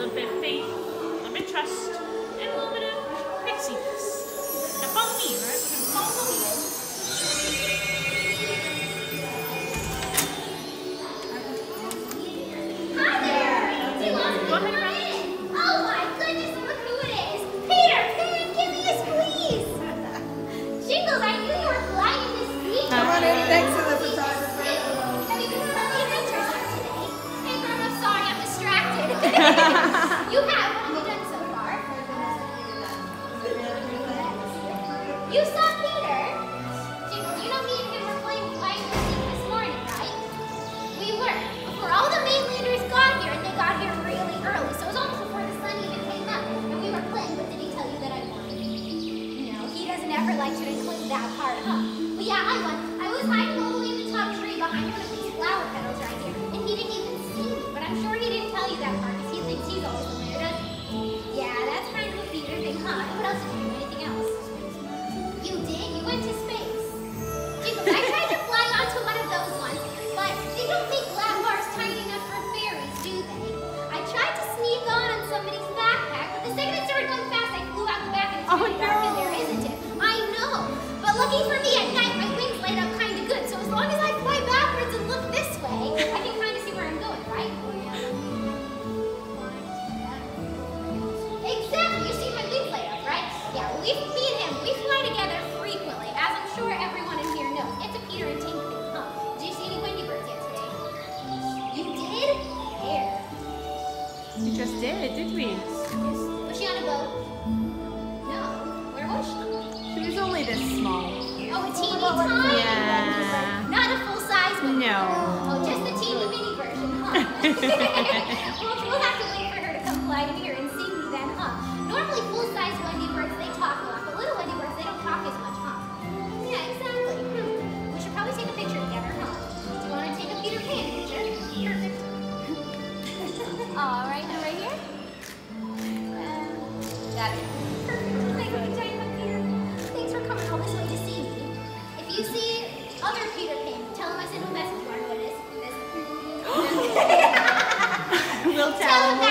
little bit of faith, a little bit of trust, and a little bit of pixiness. Now, You saw Peter. Jacob, you know me and him were playing hide and seek this morning, right? We were. Before all the mainlanders got here, and they got here really early, so it was almost before the sun even came up. And we were playing, but did he tell you that I won? No, he doesn't ever like to include that part, huh? But yeah, I won. I was hiding all the way in the top tree behind one of these flower went to space. Jacob, I tried to fly onto one of those ones, but they don't make bars tiny enough for fairies, do they? I tried to sneak on on somebody's backpack, but the second it started going fast, I flew out the back and Oh, really dark in no. We just did, did we? Was she on a boat? No. Where was she? She was only this small. Oh, a teeny tiny Yeah. Not a full size one. No. Oh, just the teeny mini version, huh? got it. Perfect. Thank Giant Peter. Thanks for coming all this way to see me. If you see other Peter Pan, tell him I sent him a message. You want to know what it is? This. We'll Tell him tell